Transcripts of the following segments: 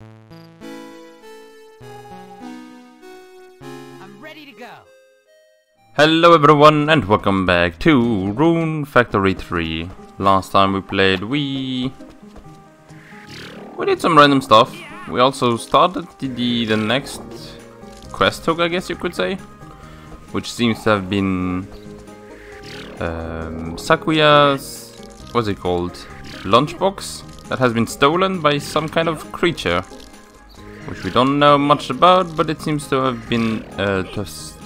I'm ready to go. Hello everyone and welcome back to Rune Factory 3. Last time we played we... We did some random stuff. We also started the, the, next quest hook I guess you could say. Which seems to have been... Um, Sakuya's... What's it called? Lunchbox? That has been stolen by some kind of creature. Which we don't know much about, but it seems to have been... Uh, s-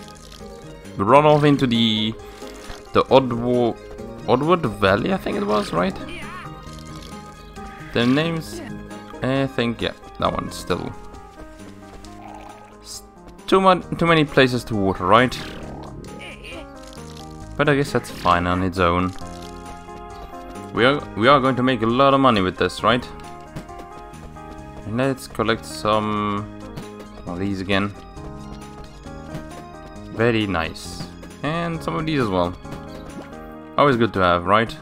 run off into the the Oddwo Oddwood Valley, I think it was, right? The names, I think, yeah, that one's still too much, too many places to water, right? But I guess that's fine on its own. We are we are going to make a lot of money with this, right? And let's collect some of these again. Very nice. And some of these as well. Always good to have, right?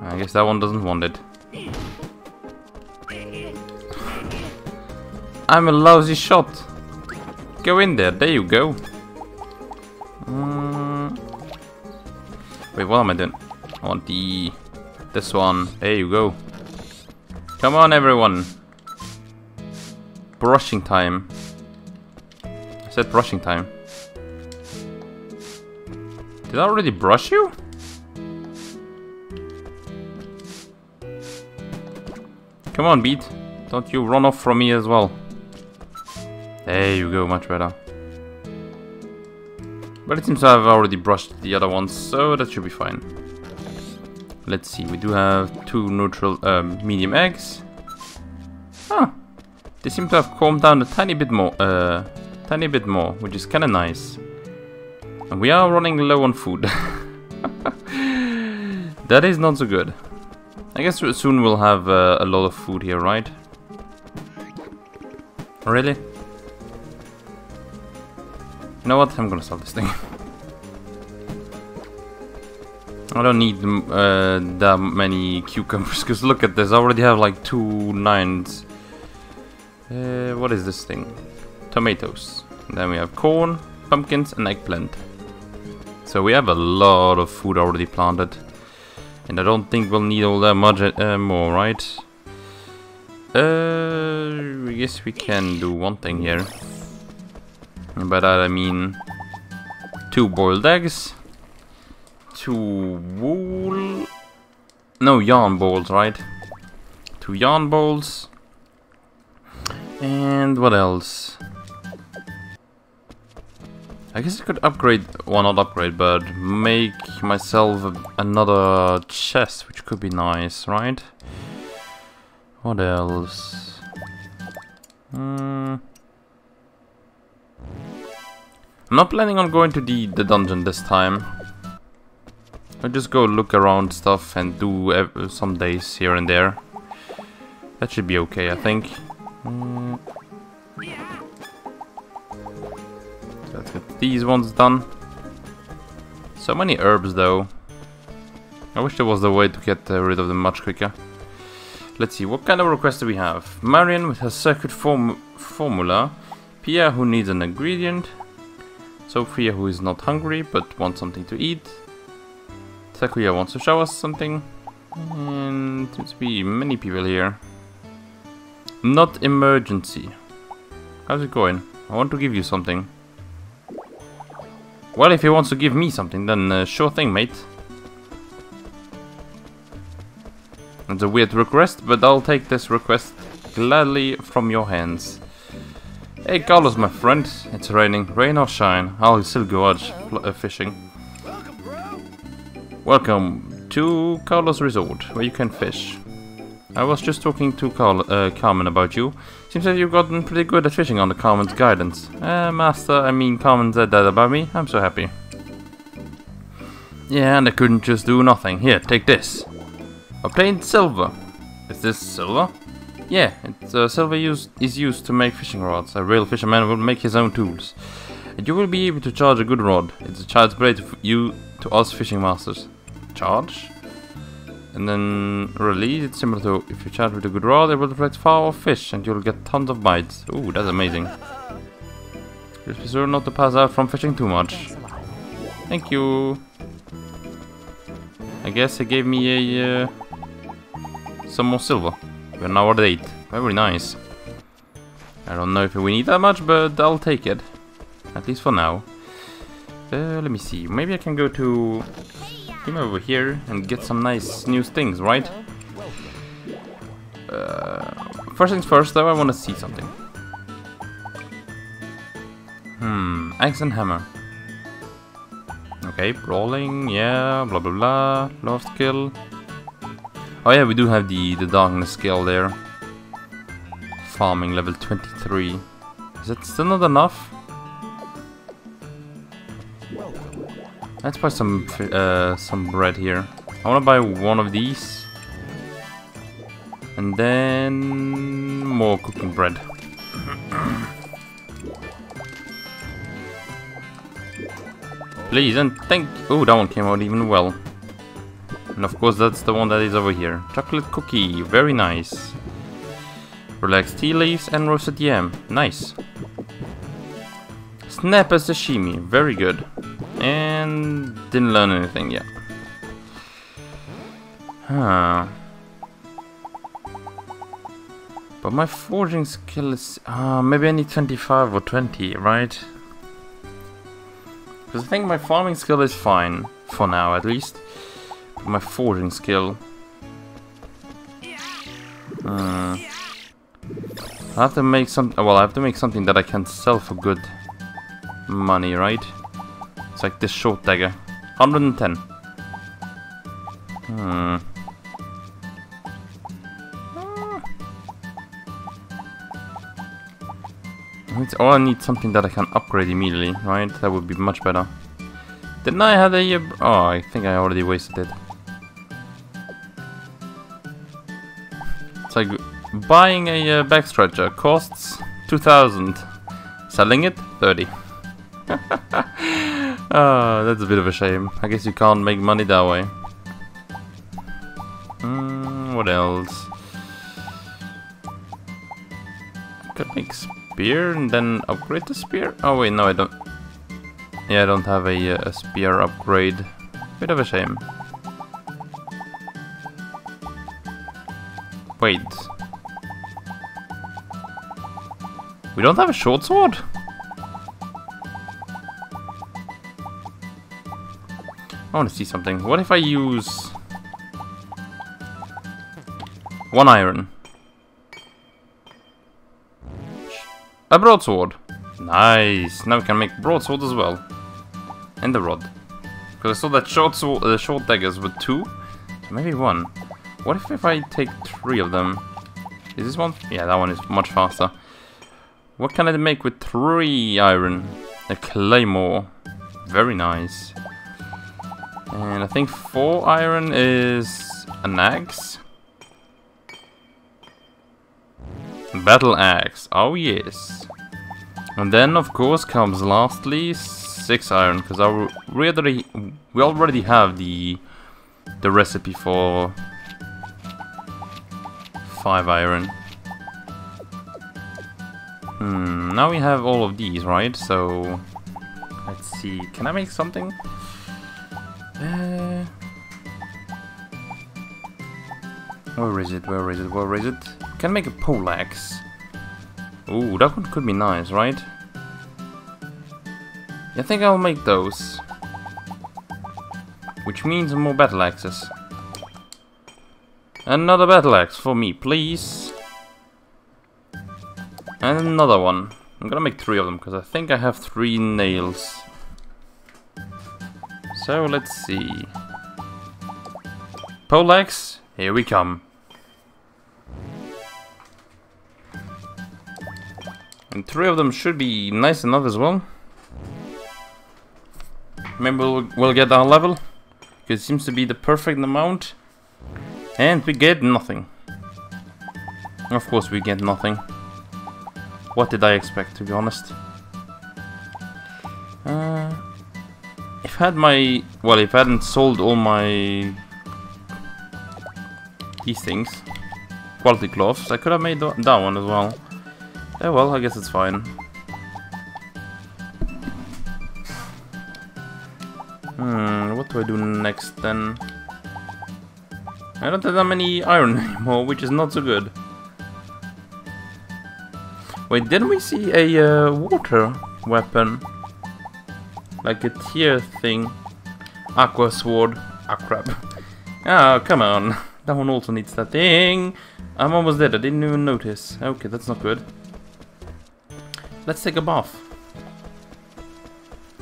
I guess that one doesn't want it. I'm a lousy shot. Go in there, there you go. Mm. Wait, what am I doing? I want the... This one. There you go. Come on, everyone. Brushing time. I said brushing time. Did I already brush you? Come on, Beat. Don't you run off from me as well. There you go, much better. But it seems I've already brushed the other ones, so that should be fine. Let's see, we do have two neutral, um, medium eggs. Huh. They seem to have calmed down a tiny bit more, uh, tiny bit more, which is kind of nice. And we are running low on food. that is not so good. I guess soon we'll have uh, a lot of food here, right? Really? You know what? I'm gonna sell this thing. I don't need uh, that many cucumbers, because look at this, I already have like two nines. Uh, what is this thing? Tomatoes. Then we have corn, pumpkins, and eggplant. So we have a lot of food already planted. And I don't think we'll need all that much uh, more, right? Uh, I guess we can do one thing here. And by that I mean two boiled eggs, two wool, no yarn balls, right? Two yarn balls, and what else? I guess I could upgrade, well not upgrade, but make myself another chest, which could be nice, right? What else? Hmm. I'm not planning on going to the, the dungeon this time. I'll just go look around stuff and do some days here and there. That should be okay, I think. Hmm. Let's get these ones done. So many herbs though. I wish there was a way to get uh, rid of them much quicker. Let's see, what kind of request do we have? Marian with her circuit form formula. Pierre who needs an ingredient. Sofia who is not hungry but wants something to eat. Sakuya wants to show us something. And seems to be many people here. Not emergency. How's it going? I want to give you something. Well, if he wants to give me something, then uh, sure thing, mate. It's a weird request, but I'll take this request gladly from your hands. Hey, Carlos, my friend. It's raining. Rain or shine, I'll still go out uh, fishing. Welcome to Carlos Resort, where you can fish. I was just talking to Carl, uh, Carmen about you. Seems that you've gotten pretty good at fishing under Carmen's guidance. Uh, master, I mean Carmen said that about me. I'm so happy. Yeah, and I couldn't just do nothing. Here, take this. Obtained silver. Is this silver? Yeah, it's, uh, silver used, is used to make fishing rods. A real fisherman will make his own tools. And you will be able to charge a good rod. It's a child's play to you to us fishing masters. Charge? And then release, it's similar to if you charge with a good rod, it will reflect far off fish and you'll get tons of bites. Ooh, that's amazing. Just be sure not to pass out from fishing too much. Thank you. I guess he gave me a uh, some more silver. We're now at 8. Very nice. I don't know if we need that much, but I'll take it. At least for now. Uh, let me see. Maybe I can go to him over here and get some nice new things, right? Uh, first things first, though, I want to see something. Hmm, axe and hammer. Okay, brawling, yeah, blah blah blah, love skill. Oh yeah, we do have the, the darkness skill there. Farming level 23. Is that still not enough? Let's buy some uh, some bread here. I want to buy one of these. And then more cooking bread. Please and thank. Oh, that one came out even well. And of course, that's the one that is over here. Chocolate cookie, very nice. Relaxed tea leaves and roasted yam, nice. Snapper sashimi, very good. And didn't learn anything yet. Huh. But my forging skill is... Uh, maybe I need 25 or 20, right? Because I think my farming skill is fine, for now at least. My forging skill... Hmm. I have to make some... Well, I have to make something that I can sell for good money, right? It's like this short dagger. 110. Hmm. Oh, I need something that I can upgrade immediately, right? That would be much better. Didn't I have a... uh, Oh, I think I already wasted it. Buying a uh, backstretcher costs 2000. Selling it 30. Ah, that's a bit of a shame. I guess you can't make money that way. Mm, what else? Could make spear and then upgrade the spear. Oh wait, no, I don't. Yeah, I don't have a, uh, a spear upgrade. Bit of a shame. Wait. We don't have a short sword? I want to see something. What if I use... One iron. A broadsword. Nice. Now we can make broadsword as well. And the rod. Because I saw that short sword, uh, short daggers with two. So maybe one. What if, if I take three of them? Is this one? Yeah, that one is much faster. What can I make with three iron? A claymore. Very nice. And I think four iron is an axe. Battle axe. Oh yes. And then of course comes lastly six iron because I we already we already have the the recipe for five iron. Hmm. Now we have all of these, right? So let's see. Can I make something? Uh, where is it? Where is it? Where is it? Can I make a poleaxe? Ooh, that one could be nice, right? I think I'll make those. Which means more battle axes. Another battle axe for me, please. And another one. I'm gonna make three of them, because I think I have three nails. So let's see. Poleaxe, here we come. And three of them should be nice enough as well. Maybe we'll, we'll get our level. Because it seems to be the perfect amount. And we get nothing. Of course we get nothing. What did I expect, to be honest? Uh, if I had my... Well, if I hadn't sold all my... these things. Quality cloths. I could have made that one as well. Yeah, well, I guess it's fine. Hmm, what do I do next then? I don't have that many iron anymore, which is not so good. Wait, didn't we see a uh, water weapon? Like a tier thing. Aqua sword. Ah, crap. oh, come on. That one also needs that thing. I'm almost dead. I didn't even notice. Okay, that's not good. Let's take a bath.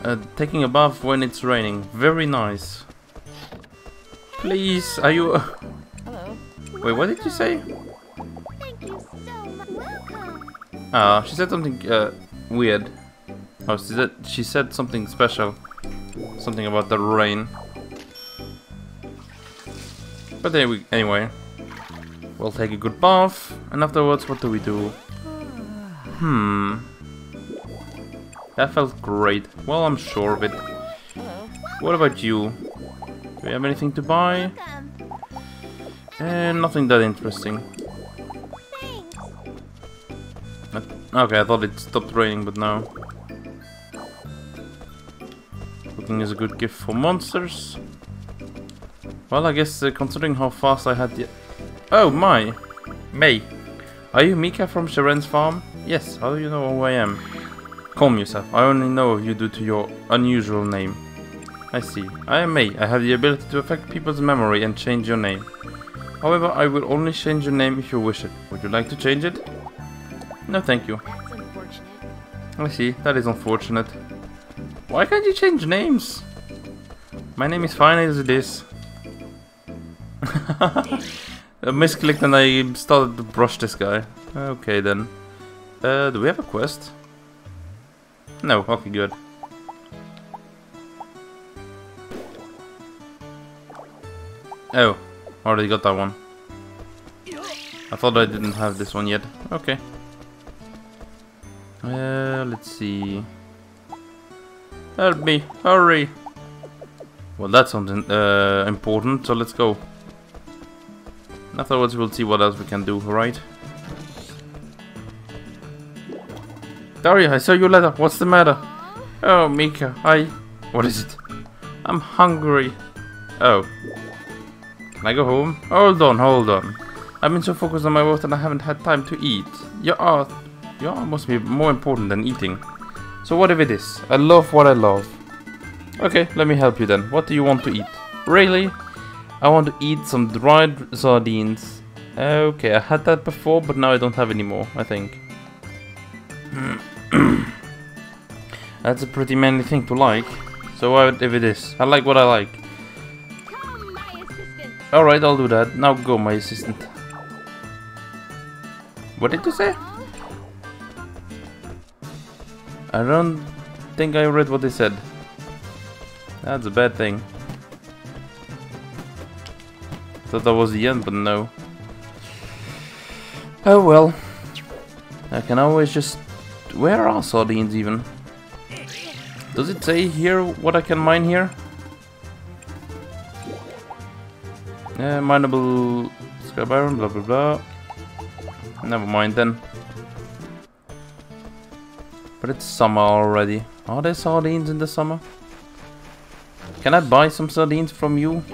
Uh, taking a bath when it's raining. Very nice. Please, are you... Hello. Wait, what did you say? Ah, she said something uh, weird. Oh, she said, she said something special. Something about the rain. But there we, anyway. We'll take a good bath, and afterwards, what do we do? Hmm. That felt great. Well, I'm sure of it. What about you? Do we have anything to buy? And Eh, nothing that interesting. Okay, I thought it stopped raining, but no. Cooking is a good gift for monsters. Well, I guess uh, considering how fast I had the... Oh, my! May! Are you Mika from Sharance's farm? Yes, how do you know who I am? Calm yourself, I only know of you due to your unusual name. I see. I am May. I have the ability to affect people's memory and change your name. However, I will only change your name if you wish it. Would you like to change it? No, thank you. I see, that is unfortunate. Why can't you change names? My name is fine as it is. I misclicked and I started to brush this guy. Okay then. Uh, do we have a quest? No, okay, good. Oh, already got that one. I thought I didn't have this one yet. Okay. Let's see. Help me, hurry! Well, that's something uh, important, so let's go. Afterwards, we'll see what else we can do, right? Daria, I saw your letter. What's the matter? Oh, Mika, I... What is it? I'm hungry. Oh. Can I go home? Hold on, hold on. I've been so focused on my work that I haven't had time to eat. Your art... Your art must be more important than eating. So what if it is? I love what I love. Okay, let me help you then. What do you want to eat? Really? I want to eat some dried sardines. Okay, I had that before, but now I don't have any more, I think. That's a pretty manly thing to like. So what if it is? I like what I like. Alright, I'll do that. Now go, my assistant. What did you say? I don't think I read what they said. That's a bad thing. Thought that was the end, but no. Oh well. I can always just... Where are sardines even? Does it say here what I can mine here? Uh, mineable iron, blah blah blah. Never mind then. But it's summer already. Are there sardines in the summer? Can I buy some sardines from you?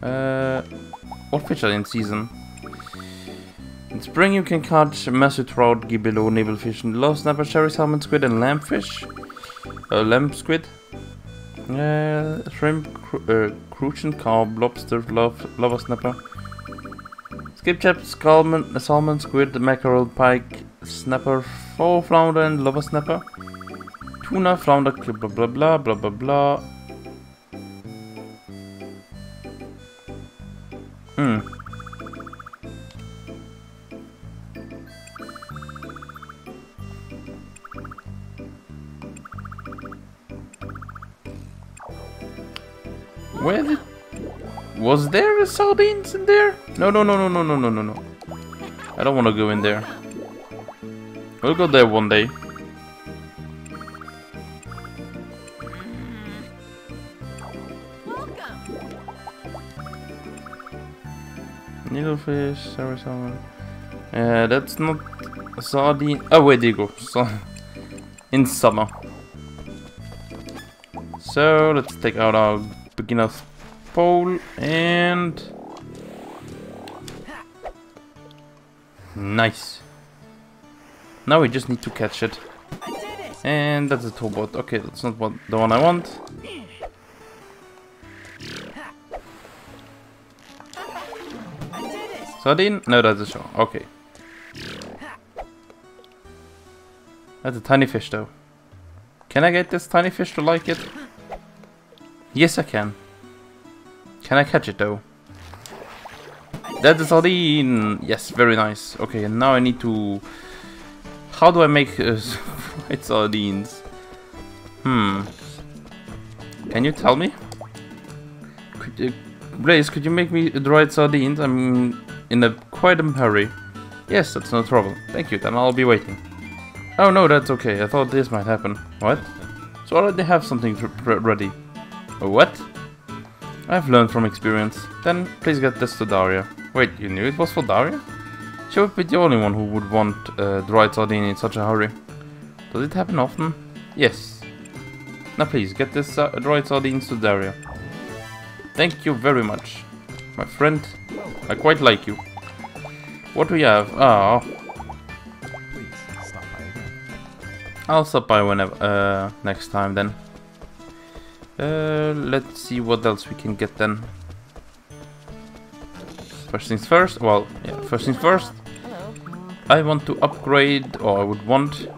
Uh, what fish are in season? In spring you can catch massive trout, gibbelow, navelfish, and low snapper, cherry salmon, squid, and lampfish. Uh, lamp squid. Uh, shrimp, cru uh, crucian, lobster, love, lava snapper. Skipjack, salmon, salmon, squid, mackerel, pike, snapper, four flounder, and lava snapper. Tuna, flounder, blah blah blah blah blah blah. Hmm. Where. Was there a sardines in there? No, no, no, no, no, no, no, no, no. I don't want to go in there. We'll go there one day. Needlefish, sour salmon. Uh, that's not sardine. Oh, wait, there you go. So, in summer. So, let's take out our beginner's pole and... Nice. Now we just need to catch it. And that's a towboat. Okay, that's not what the one I want. Sardine? No, that's a show. Okay. That's a tiny fish though. Can I get this tiny fish to like it? Yes, I can. Can I catch it though? That's a sardine! Yes, very nice. Okay, and now I need to... How do I make uh, fried sardines? Hmm. Can you tell me? Could, uh, Blaze, could you make me dried sardines? I'm in a quite a hurry. Yes, that's no trouble. Thank you, then I'll be waiting. Oh no, that's okay. I thought this might happen. What? So I already have something ready. What? I've learned from experience. Then please get this to Daria. Wait, you knew it was for Daria? She would be the only one who would want uh, dried sardine in such a hurry. Does it happen often? Yes. Now please, get this uh, dried sardines to Daria. Thank you very much. My friend, I quite like you. What do we have? Ah, Please stop by. I'll stop by whenever, uh, next time then. Uh, let's see what else we can get then. First things first, well, yeah, first things first, Hello. I want to upgrade, or I would want,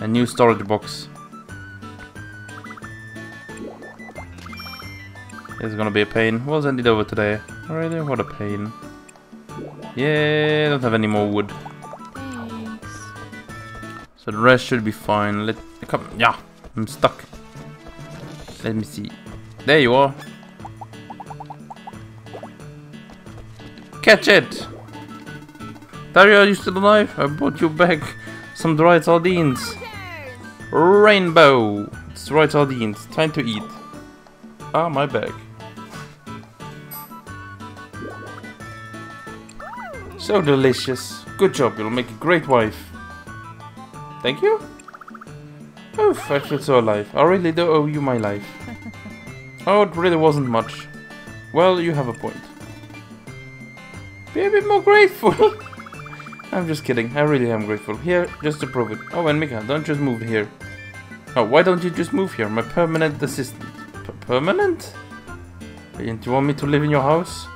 a new storage box. It's gonna be a pain. We'll send it over today. Alright, what a pain. Yeah, I don't have any more wood. Thanks. So the rest should be fine. Let come. Yeah, I'm stuck. Let me see. There you are. Catch it! Daria, are you still alive? I brought you back some dried sardines. Rainbow! It's dried sardines. Time to eat. Ah, my bag. So delicious. Good job, you'll make a great wife. Thank you? Oof, I feel so alive. I really do owe you my life. oh, it really wasn't much. Well, you have a point. Be a bit more grateful. I'm just kidding. I really am grateful. Here, just to prove it. Oh, and Mika, don't just move here. Oh, why don't you just move here? My permanent assistant. P permanent? Didn't you want me to live in your house?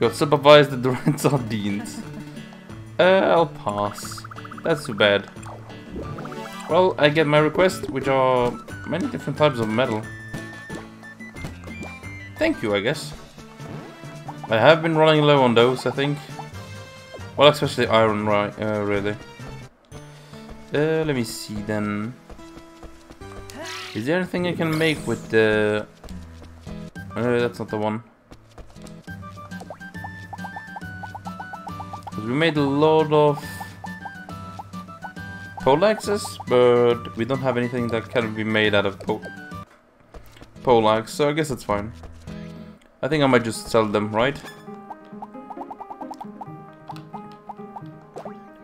You'll supervise the dried sardines. Uh, I'll pass. That's too bad. Well, I get my request, which are many different types of metal. Thank you, I guess. I have been running low on those, I think. Well, especially iron, right? Uh, really. Uh, let me see then. Is there anything I can make with the... Uh, that's not the one. we made a lot of pole axes, but we don't have anything that can be made out of pole, pole so I guess that's fine. I think I might just sell them, right?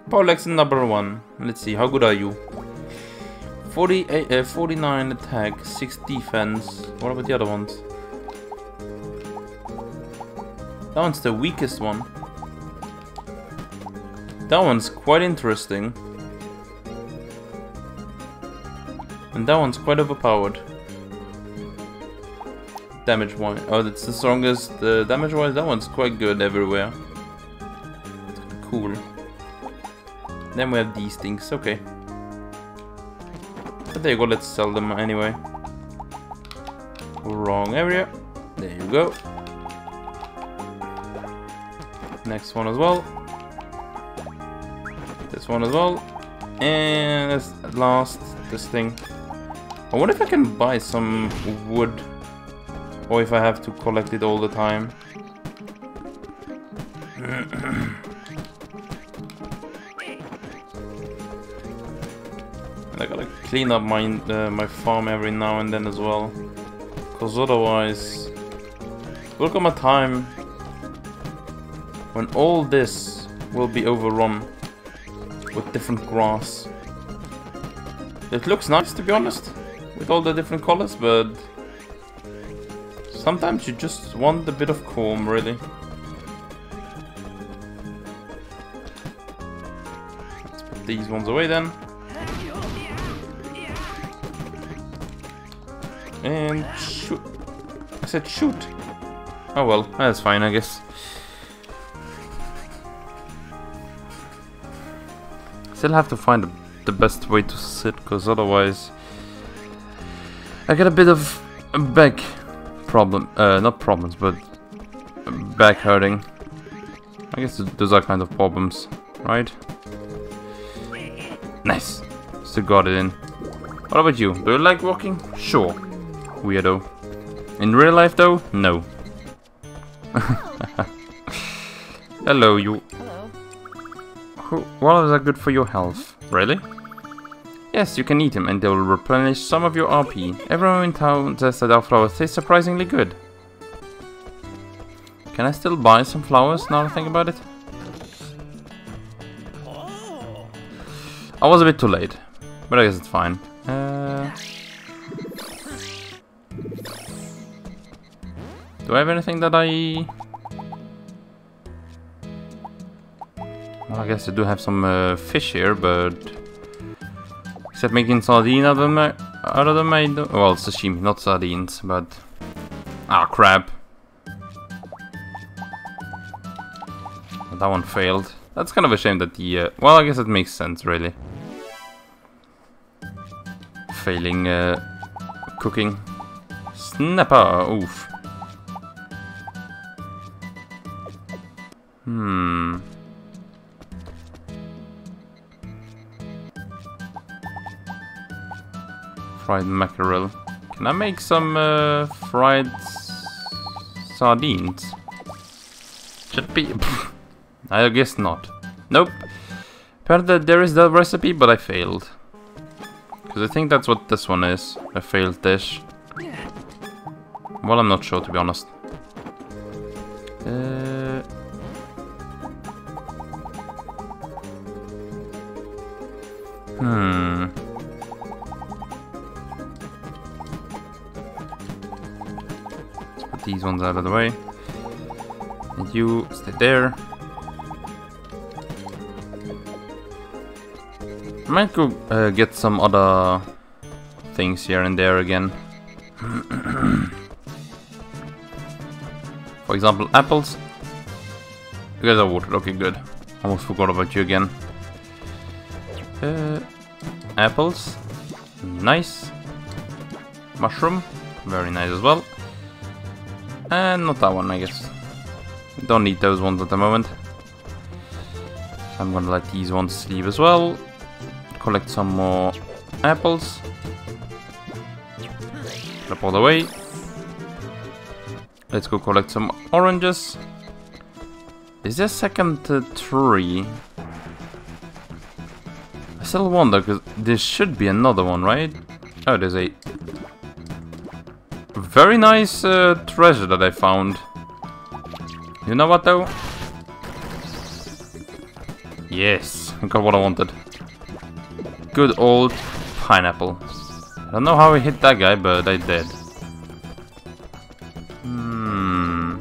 Pole axe number one. Let's see, how good are you? 48, uh, 49 attack, 6 defense. What about the other ones? That one's the weakest one. That one's quite interesting. And that one's quite overpowered. Damage wise. Oh, that's the strongest. Uh, damage wise, that one's quite good everywhere. Cool. Then we have these things. Okay. But there you go, let's sell them anyway. Wrong area. There you go. Next one as well. This one as well. And last, this thing. I wonder if I can buy some wood. Or if I have to collect it all the time. And I gotta clean up my uh, my farm every now and then as well, cause otherwise, will come a time when all this will be overrun with different grass. It looks nice to be honest, with all the different colors, but sometimes you just want a bit of calm, really. Let's put these ones away then. And shoot. I said shoot. Oh well, that's fine, I guess. Still have to find the, best way to sit, because otherwise I get a bit of a back problem. Uh, not problems, but back hurting. I guess those are kind of problems, right? Nice. Still got it in. What about you? Do you like walking? Sure. Weirdo. In real life though? No. Hello, you. Hello. Who, well, is that good for your health? Really? Yes, you can eat them and they will replenish some of your RP. Everyone in town says that our flowers taste surprisingly good. Can I still buy some flowers now I think about it? I was a bit too late, but I guess it's fine. Uh, do I have anything that I... Well, I guess I do have some uh, fish here, but... Except making sardine out of them, out of them Well, sashimi, not sardines, but... Ah, crap. That one failed. That's kind of a shame that the... Uh, well, I guess it makes sense, really. Failing uh, cooking. Snapper! Oof. Hmm. Fried mackerel. Can I make some uh, fried sardines? Should be. I guess not. Nope. Apparently there is the recipe, but I failed. Because I think that's what this one is. A failed dish. Well, I'm not sure to be honest. Uh, hmm. These ones out of the way. And you stay there. I might go uh, get some other things here and there again. For example, apples. You guys are watered. Okay, good. Almost forgot about you again. Uh, apples. Nice. Mushroom. Very nice as well. And not that one, I guess. Don't need those ones at the moment. I'm gonna let these ones sleep as well. Collect some more apples. Drop all the way. Let's go collect some oranges. Is there a second uh, tree? I still wonder, because there should be another one, right? Oh, there's a very nice uh, treasure that I found. You know what, though? Yes, I got what I wanted. Good old pineapple. I don't know how I hit that guy, but I did. Hmm.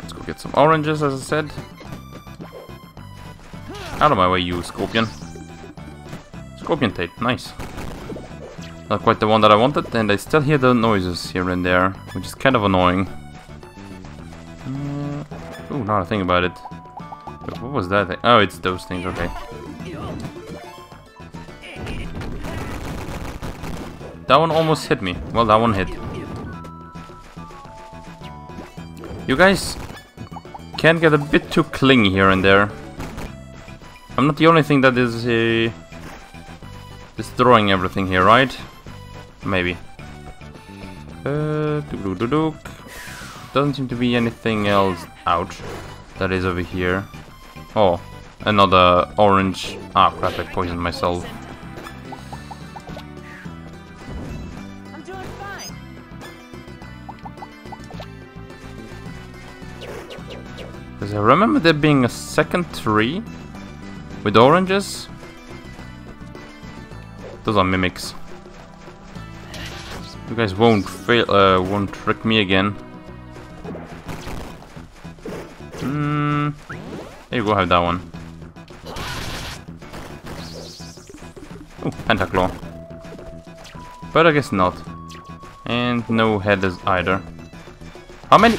Let's go get some oranges, as I said. Out of my way, you scorpion. Scorpion tape, nice. Not quite the one that I wanted, and I still hear the noises here and there, which is kind of annoying. Uh, oh, now I think about it. What was that thing? Oh, it's those things, okay. That one almost hit me. Well, that one hit. You guys can get a bit too clingy here and there. I'm not the only thing that is uh, destroying everything here, right? Maybe. Uh, doo -doo -doo Doesn't seem to be anything else. Ouch. That is over here. Oh, another orange. Ah, crap! I poisoned myself. I'm doing fine. Because I remember there being a second tree with oranges. Those are mimics. You guys won't fail, uh, won't trick me again. Hmm. There you go, have that one. Oh, Pentaclaw. But I guess not. And no headers either. How many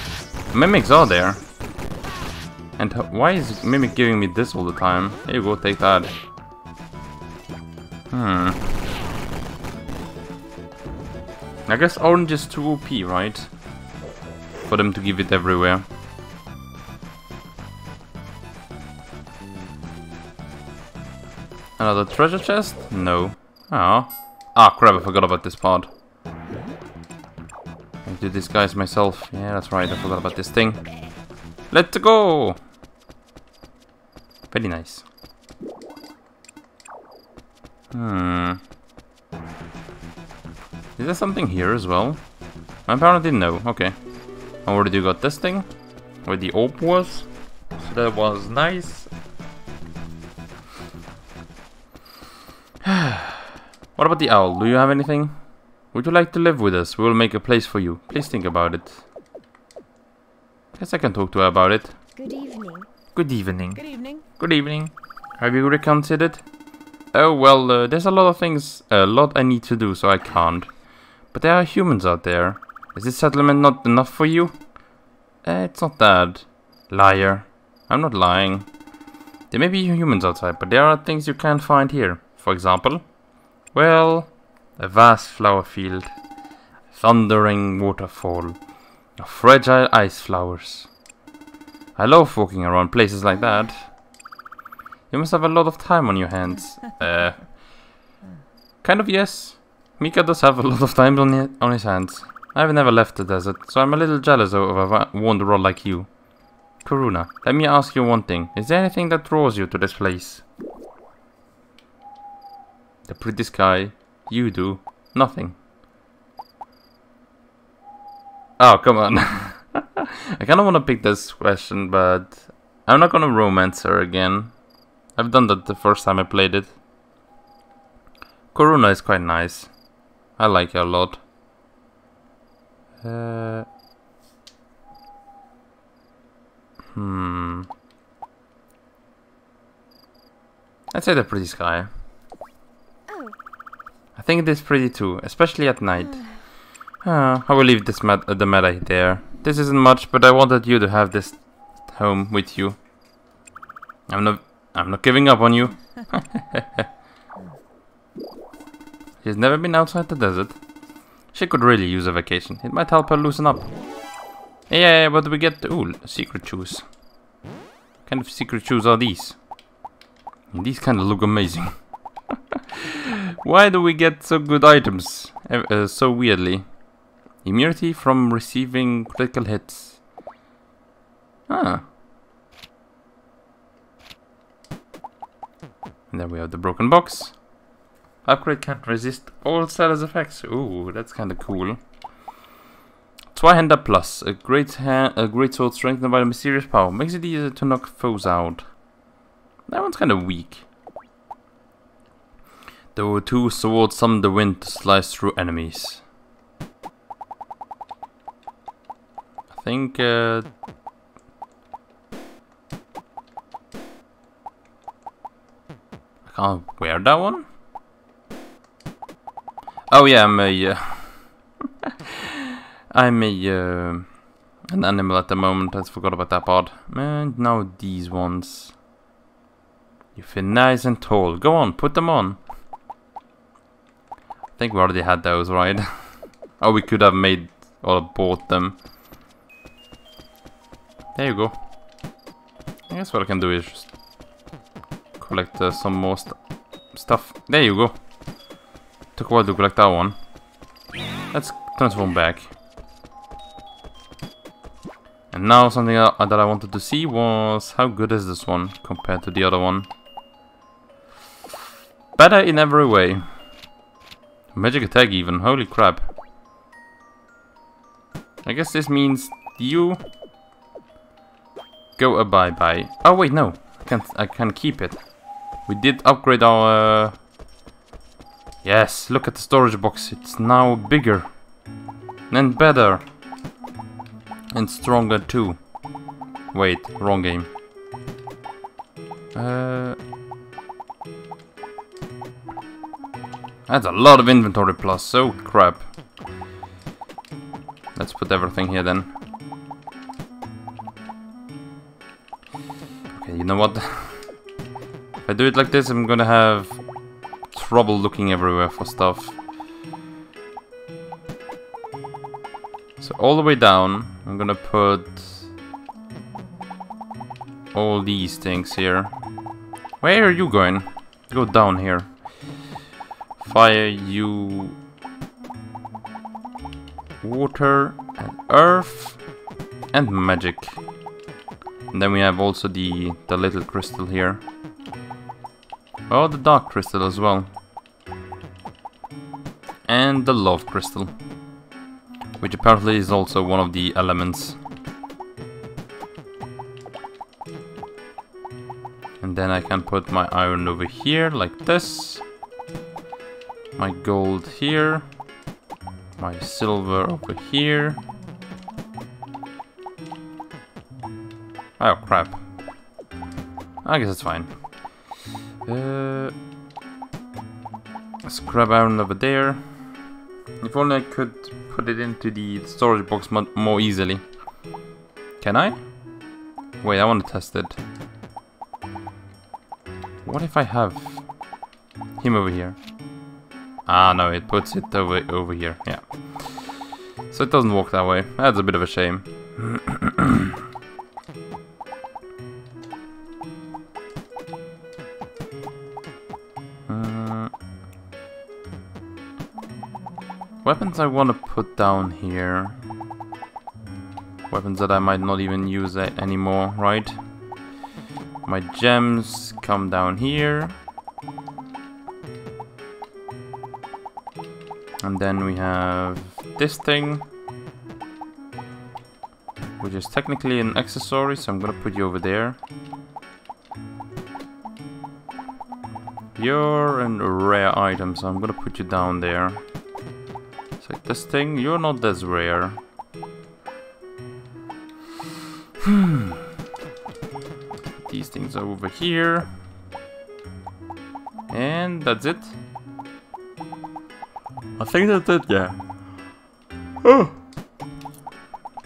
mimics are there? And why is Mimic giving me this all the time? Here you go, take that. Hmm. I guess orange is too OP, right? For them to give it everywhere. Another treasure chest? No. Ah. Ah, crap, I forgot about this part. I do this guys myself. Yeah, that's right, I forgot about this thing. Let's go! Very nice. Hmm. Is there something here as well? I apparently no, okay. I already got this thing, where the orb was. So that was nice. what about the owl? Do you have anything? Would you like to live with us? We will make a place for you. Please think about it. Guess I can talk to her about it. Good evening. Good evening. Good evening. Good evening. Have you reconsidered? Oh, well, uh, there's a lot of things, a lot I need to do, so I can't. But there are humans out there. Is this settlement not enough for you? Uh, it's not that. Liar. I'm not lying. There may be humans outside, but there are things you can't find here. For example, well, a vast flower field, a thundering waterfall, a fragile ice flowers. I love walking around places like that. You must have a lot of time on your hands. Uh, kind of yes. Mika does have a lot of time on, hi- on his hands. I've never left the desert, so I'm a little jealous of a wanderer like you. Kuruna, let me ask you one thing. Is there anything that draws you to this place? The pretty sky. You do. Nothing. Oh, come on. I kind of want to pick this question, but I'm not gonna romance her again. I've done that the first time I played it. Kuruna is quite nice. I like her a lot. Uh, hmm. I'd say the pretty sky. I think it is pretty too, especially at night. Ah, I will leave this mat uh, the meta there. This isn't much, but I wanted you to have this home with you. I'm not I'm not giving up on you. She's never been outside the desert. She could really use a vacation. It might help her loosen up. Yeah, but we get ooh, secret shoes. What kind of secret shoes are these? These kind of look amazing. Why do we get so good items uh, so weirdly? Immunity from receiving critical hits. Ah. And then we have the broken box. Upgrade can't resist all status effects. Ooh, that's kind of cool. Twihanda Plus, a great hand, a great sword strengthened by the mysterious power, makes it easier to knock foes out. That one's kind of weak. Were two swords summon the wind to slice through enemies. I think uh, I can't wear that one. Oh yeah, I'm a uh, I'm a uh, an animal at the moment. I forgot about that part. And now these ones. You feel nice and tall. Go on, put them on. I think we already had those, right? or we could have made or bought them. There you go. I guess what I can do is just collect uh, some more st stuff. There you go. Took a while to collect that one. Let's transform back. And now something uh, that I wanted to see was how good is this one compared to the other one. Better in every way. Magic attack even, holy crap. I guess this means you go a bye bye. Oh wait, no, I can't. I can keep it. We did upgrade our. Uh... Yes, look at the storage box. It's now bigger and better and stronger too. Wait, wrong game. Uh, that's a lot of inventory plus. So crap. Let's put everything here then. Okay, you know what? if I do it like this, I'm gonna have trouble looking everywhere for stuff. So all the way down, I'm gonna put all these things here. Where are you going? Go down here. Fire, you... Water, and earth, and magic. And then we have also the, the little crystal here. Oh, the dark crystal as well. And the love crystal. Which apparently is also one of the elements. And then I can put my iron over here, like this. My gold here. My silver over here. Oh crap. I guess it's fine. Uh, scrap iron over there. If only I could put it into the storage box mo more easily. Can I? Wait, I want to test it. What if I have him over here? Ah, no, it puts it over over here. Yeah. So it doesn't work that way. That's a bit of a shame. weapons I want to put down here. Weapons that I might not even use anymore, right? My gems come down here. And then we have this thing. Which is technically an accessory, so I'm gonna put you over there. You're a rare item, so I'm gonna put you down there. This thing, you're not as rare. Hmm. These things are over here. And that's it. I think that's it, yeah. Oh.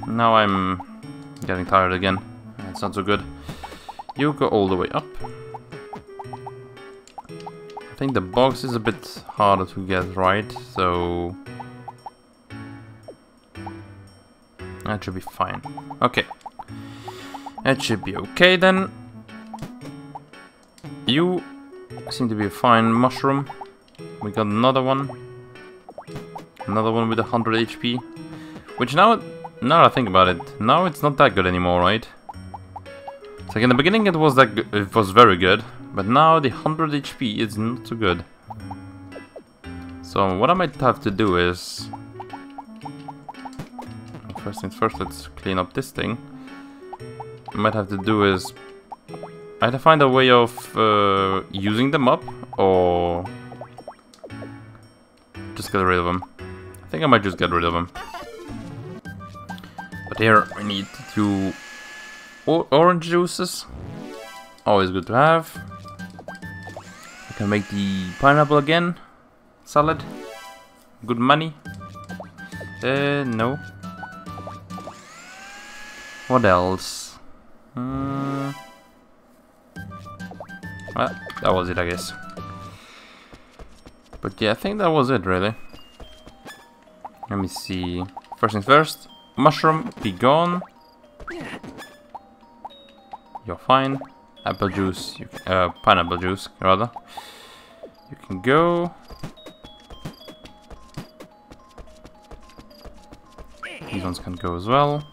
Now I'm getting tired again. It's not so good. You go all the way up. I think the box is a bit harder to get right, so... That should be fine. Okay. That should be okay then. You seem to be a fine mushroom. We got another one. Another one with 100 HP. Which now, now I think about it, now it's not that good anymore, right? It's like in the beginning it was that it was very good, but now the 100 HP is not so good. So what I might have to do is... First things first, let's clean up this thing. I might have to do is... I have to find a way of uh, using them up, or... Just get rid of them. I think I might just get rid of them. But here we need to... Or orange juices. Always good to have. I can make the pineapple again. Salad. Good money. Uh, no. What else? Hmm. Well, that was it, I guess. But yeah, I think that was it, really. Let me see. First things first. Mushroom, be gone. You're fine. Apple juice, you, uh, pineapple juice, rather. You can go. These ones can go as well.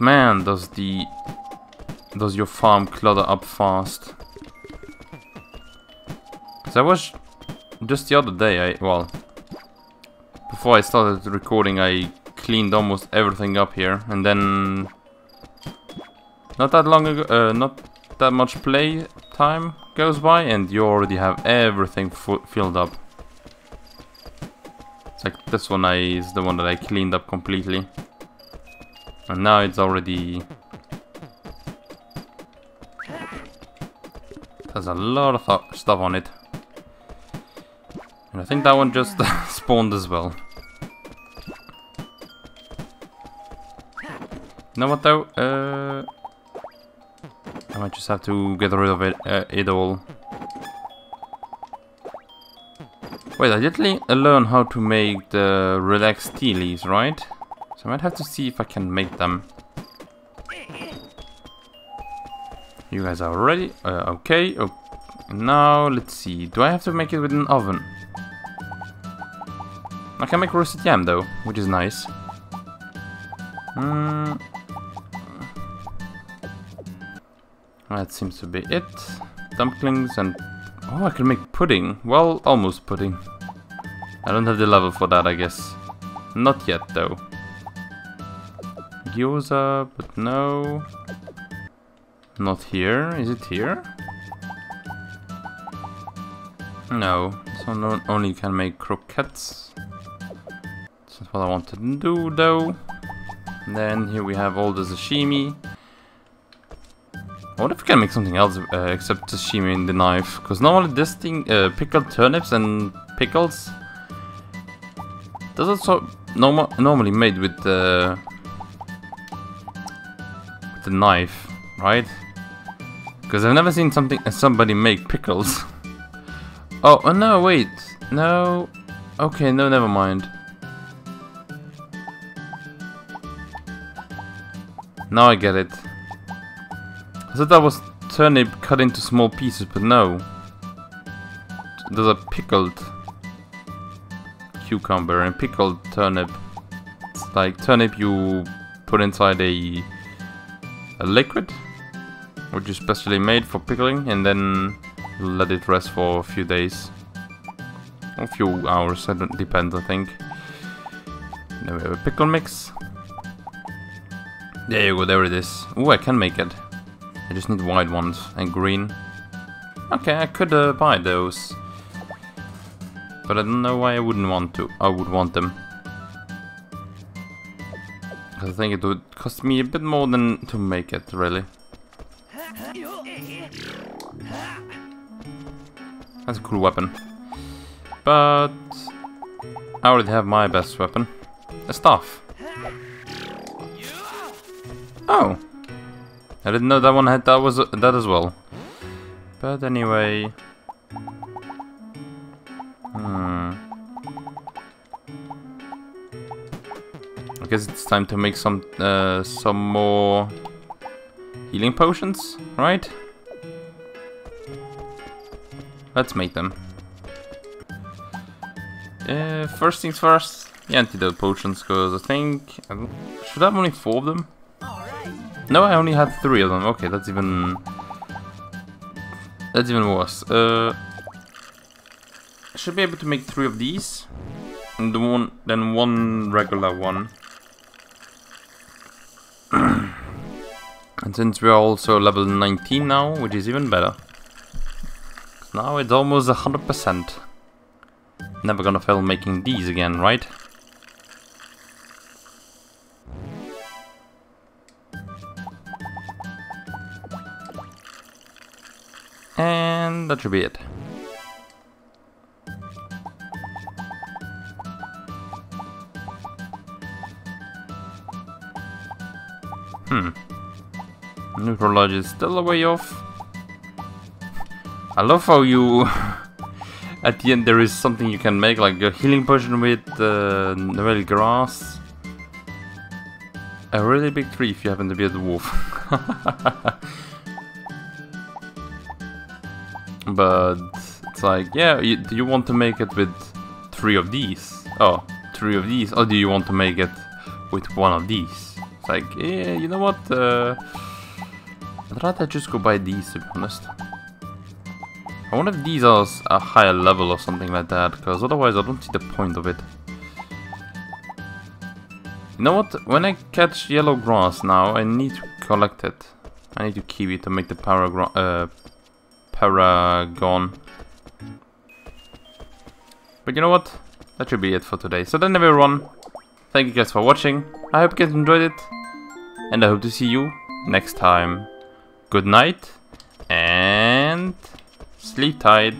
Man, does the does your farm clutter up fast? Cause I was just the other day, I well before I started recording, I cleaned almost everything up here, and then not that long ago, uh, not that much play time goes by, and you already have everything filled up. It's like this one I, is the one that I cleaned up completely, and now it's already There's a lot of stuff on it. And I think that one just spawned as well. You know what though? Uh, I might just have to get rid of it, uh, it all. Wait, I did le- learn how to make the relaxed tea leaves, right? So I might have to see if I can make them. You guys are ready? Uh, okay. Oh, now, let's see. Do I have to make it with an oven? I can make roasted yam though, which is nice. Mm. That seems to be it. Dumplings and... Oh, I can make pudding. Well, almost pudding. I don't have the level for that, I guess. Not yet, though. Gyoza, but no. Not here. Is it here? No. So no, only can make croquettes. That's what I wanted to do, though. And then here we have all the sashimi. What if we can make something else uh, except sashimi in the knife? Because normally this thing, uh, pickled turnips and pickles, does also normal normally made with with the knife, right? Because I've never seen something uh, somebody make pickles. oh, oh no, wait, no. Okay, no, never mind. Now I get it. I thought that was turnip cut into small pieces, but no. There's a pickled cucumber and pickled turnip. It's like turnip you put inside a a liquid, which is specially made for pickling, and then let it rest for a few days. A few hours, it depends, I think. Then we have a pickle mix. There you go, there it is. Oh, I can make it. I just need white ones and green. Okay, I could uh, buy those. But I don't know why I wouldn't want to. I would want them. I think it would cost me a bit more than to make it, really. That's a cool weapon. But... I already have my best weapon. A staff. Oh. I didn't know that one had that was that as well. But anyway. Guess it's time to make some uh, some more healing potions, right? Let's make them. Uh, first things first, the antidote potions, because I think I should I have only four of them? No, I only had three of them. Okay, that's even that's even worse. Uh, I should be able to make three of these, and the one then one regular one. And since we are also level 19 now, which is even better. Now it's almost 100%. Never gonna fail making these again, right? And that should be it. Hmm. Neutralodge is still a way off. I love how you... At the end there is something you can make, like a healing potion with uh, Noel grass. A really big tree if you happen to be a dwarf. but it's like, yeah, you, do you want to make it with three of these? Oh, three of these? Or do you want to make it with one of these? It's like, yeah, you know what? Uh, I'd rather just go buy these, to be honest. I wonder if these are a higher level or something like that, because otherwise I don't see the point of it. You know what? When I catch yellow grass now, I need to collect it. I need to keep it to make the Para-Gone. Uh, Para-Gone. But you know what? That should be it for today. So then everyone, thank you guys for watching. I hope you guys enjoyed it. And I hope to see you next time. Good night and sleep tight.